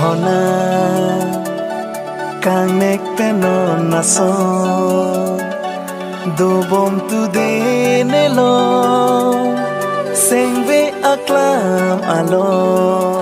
hona kang nek teno naso do bom tu de ne lo sengve aklam alo